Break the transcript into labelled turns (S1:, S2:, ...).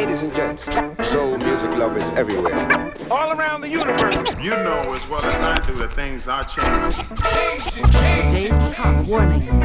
S1: Ladies and gents, soul music lovers everywhere.
S2: All around the universe.
S3: You know as well as I do that things are changing.
S4: Change, change. Warning.